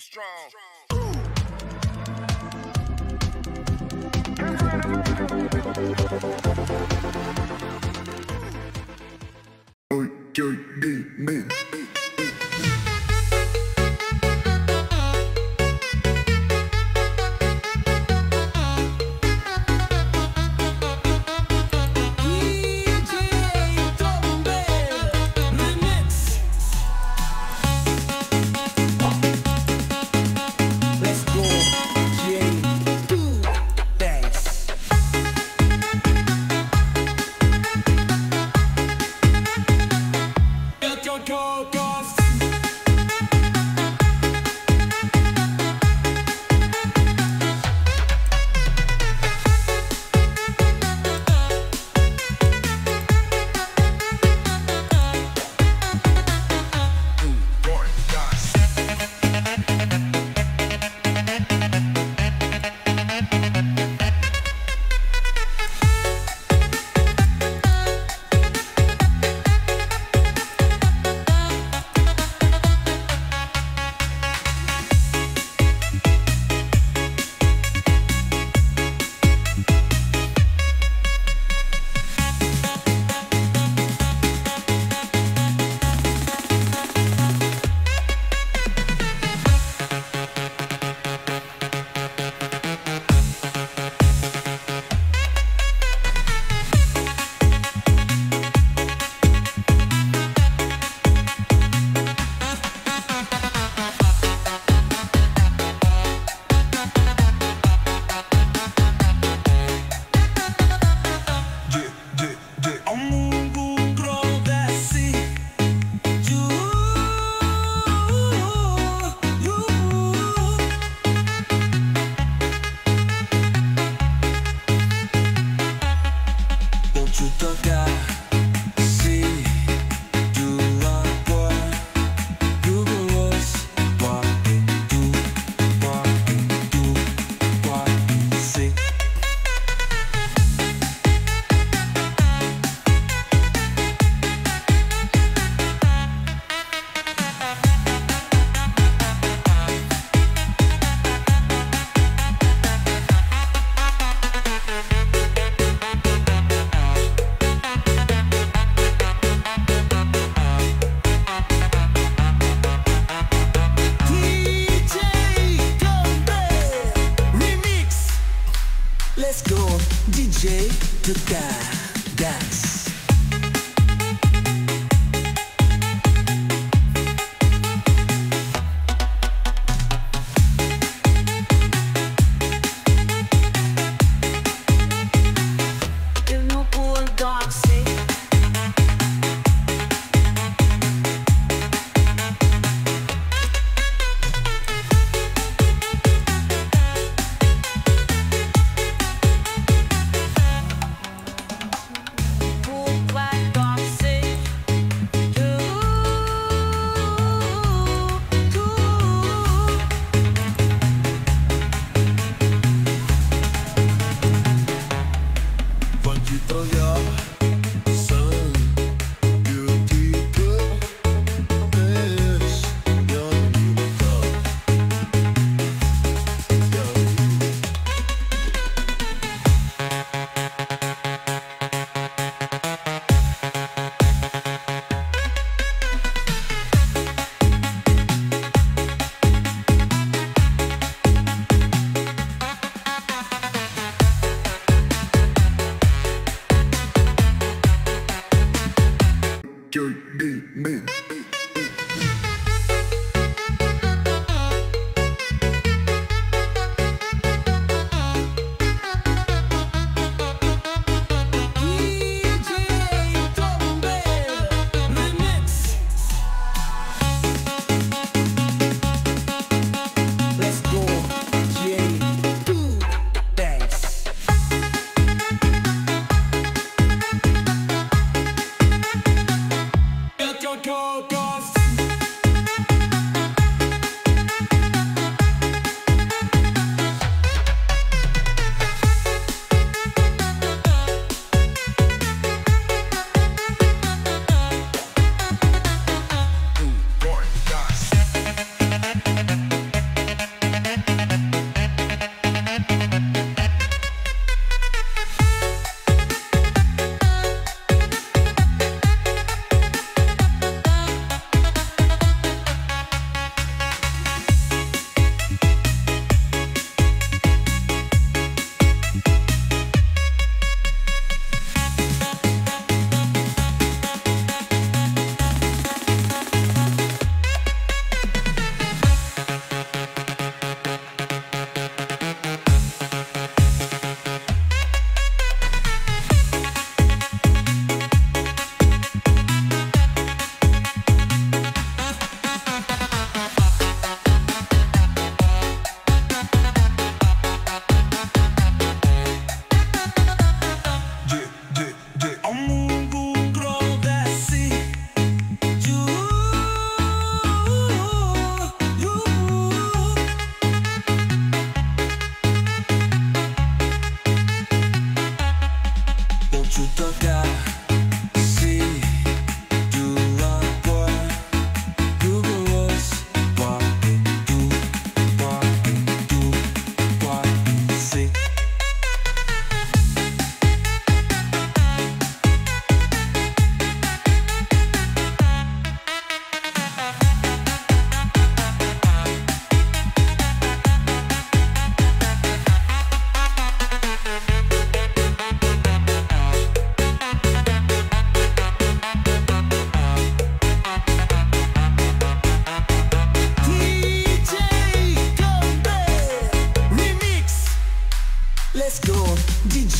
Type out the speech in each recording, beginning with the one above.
be strong. Yo, yo, mucho tocar. To die.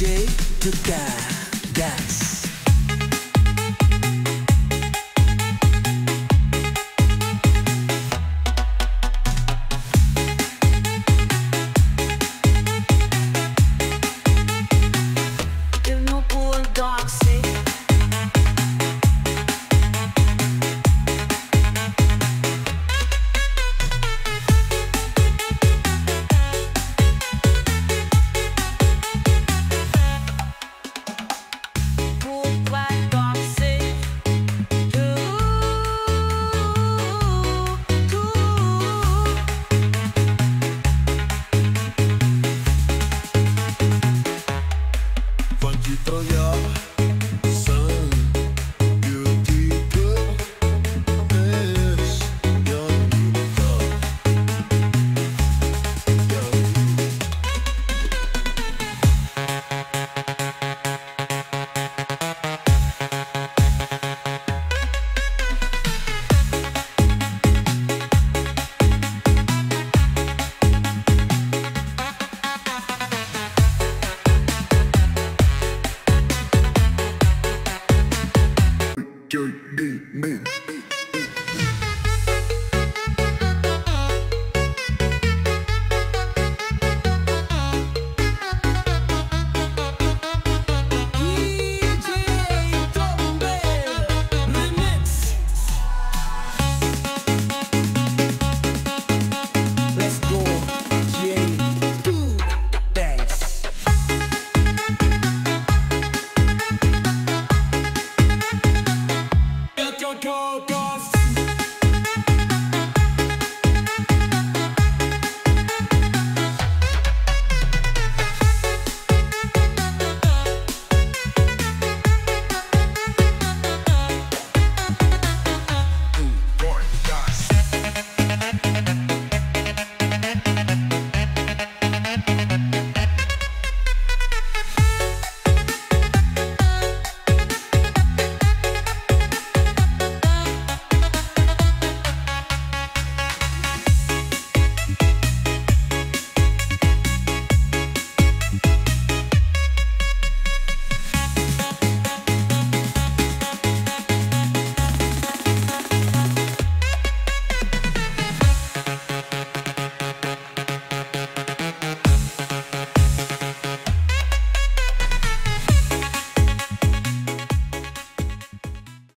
DJ tocar, dance. J D.